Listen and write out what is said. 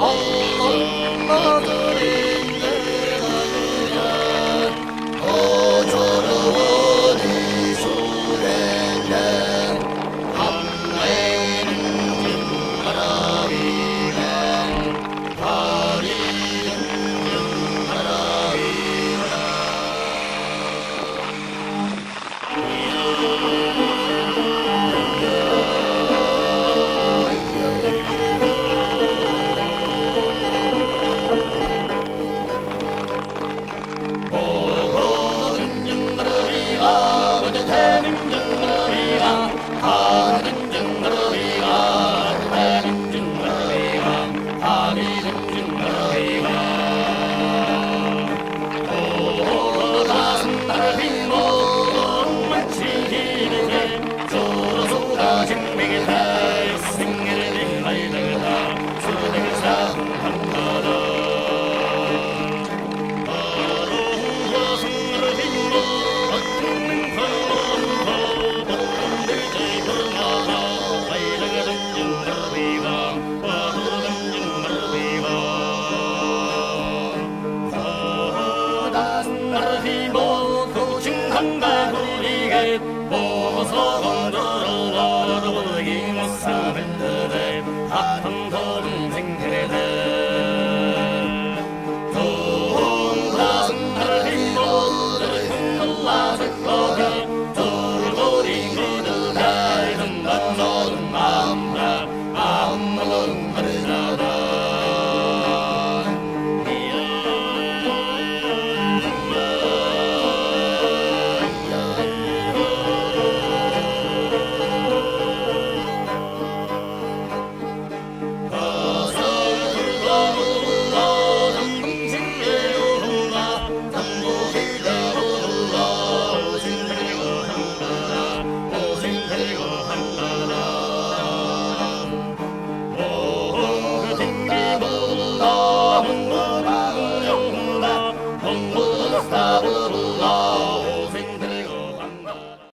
好。 한가구리게 보고서 건드러워도 이모습을 드대 아픈 동생들의 동사슴들 힘모들 흘러줄 거기. 돌고리 그들 달든 만모든 마음라 마음 모든 하르 Astagfirullah